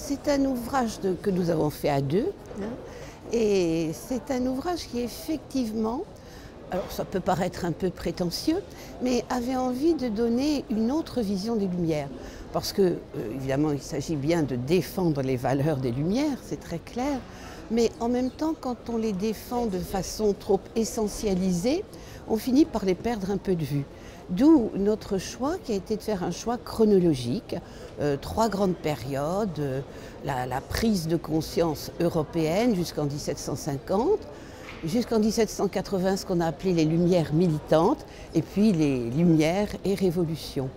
C'est un ouvrage de- que nous avons fait à deux. hein, et c'est un ouvrage qui effectivement, alors ça peut paraître un peu prétentieux, mais avait envie de donner une autre vision des Lumières. Parce que, euh, évidemment, il s'agit bien de défendre les valeurs des Lumières, c'est très clair. Mais en même temps, quand on les défend de façon trop essentialisée, on finit par les perdre un peu de vue. D'où notre choix qui a été de faire un choix chronologique, euh, trois grandes périodes, euh, la, prise de conscience européenne jusqu'en 1750, jusqu'en 1780 ce qu'on a appelé les Lumières militantes, et puis les Lumières et Révolutions.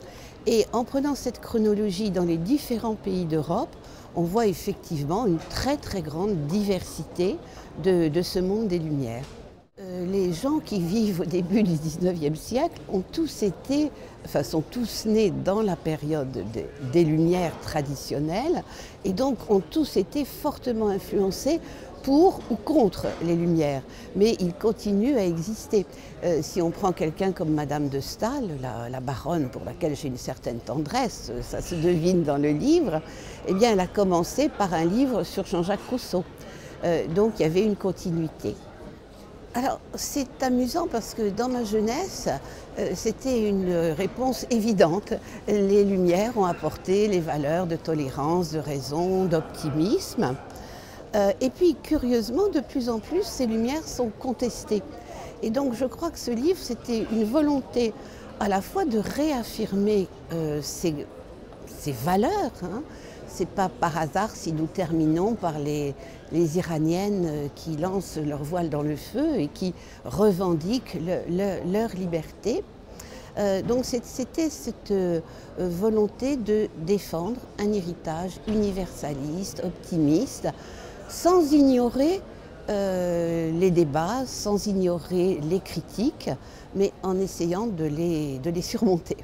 Et en prenant cette chronologie dans les différents pays d'Europe, on voit effectivement une très très grande diversité de ce monde des Lumières. Les gens qui vivent au début du 19e siècle ont tous été, enfin sont tous nés dans la période de- des Lumières traditionnelles et donc ont tous été fortement influencés pour ou contre les Lumières. Mais ils continuent à exister. Euh, si on prend quelqu'un comme Madame de Staël, la, la baronne pour laquelle j'ai une certaine tendresse, euh, ça se devine dans le livre, eh bien elle a commencé par un livre sur Jean-Jacques Rousseau. Euh, donc il y avait une continuité. Alors, c'est amusant parce que dans ma jeunesse, euh, c'était une réponse évidente. Les Lumières ont apporté les valeurs de tolérance, de raison, d'optimisme. Euh, et puis, curieusement, de plus en plus, ces Lumières sont contestées. Et donc, je crois que ce livre, c'était une volonté à la fois de réaffirmer euh, ces, valeurs. Hein. C'est pas par hasard si nous terminons par les, Iraniennes euh, qui lancent leur voile dans le feu et qui revendiquent le- le- leur liberté. Euh, donc c'était cette euh, volonté de défendre un héritage universaliste, optimiste, sans ignorer les débats, sans ignorer les critiques, mais en essayant de les surmonter.